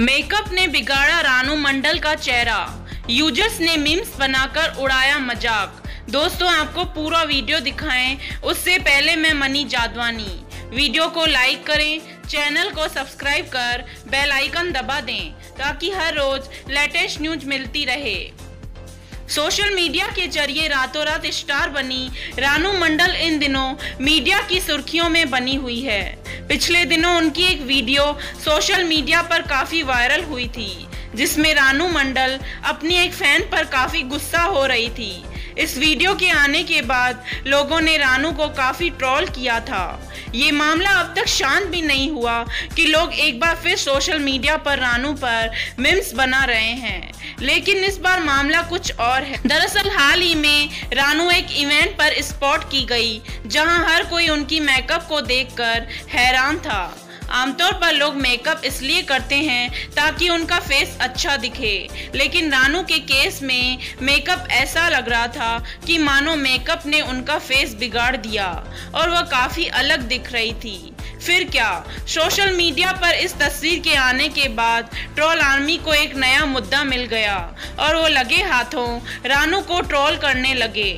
Makeup ने बिगाड़ा रानू मंडल का चेहरा। यूज़र्स ने मीम्स बनाकर उड़ाया मज़ाक। दोस्तों, आपको पूरा वीडियो दिखाएँ। उससे पहले मैं मनी जादवानी। वीडियो को लाइक करें, चैनल को सब्सक्राइब कर, बेल आइकन दबा दें, ताकि हर रोज लेटेस्ट न्यूज़ मिलती रहे। सोशल मीडिया के ज़रिए रातों रात स्टार बनी रानू मंडल इन दिनों मीडिया की सुर्खियों में बनी हुई है। पिछले दिनों उनकी एक वीडियो सोशल मीडिया पर काफ़ी वायरल हुई थी, जिसमें रानू मंडल अपनी एक फ़ैन पर काफ़ी गुस्सा हो रही थी। इस वीडियो के आने के बाद लोगों ने रानू को काफ़ी ट्रोल किया था। ये मामला अब तक शांत भी नहीं हुआ कि लोग एक बार फिर सोशल मीडिया पर रानू पर मिम्स बना रहे हैं। लेकिन इस बार मामला कुछ और है। दरअसल हाल ही में रानू एक इवेंट पर स्पॉट की गई, जहाँ हर कोई उनकी मेकअप को देखकर हैरान था। आमतौर पर लोग मेकअप इसलिए करते हैं ताकि उनका फेस अच्छा दिखे। लेकिन रानू के केस में मेकअप ऐसा लग रहा था कि मानो मेकअप ने उनका फेस बिगाड़ दिया और वह काफ़ी अलग दिख रही थी। फिर क्या? सोशल मीडिया पर इस तस्वीर के आने के बाद ट्रोल आर्मी को एक नया मुद्दा मिल गया और वो लगे हाथों रानू को ट्रोल करने लगे।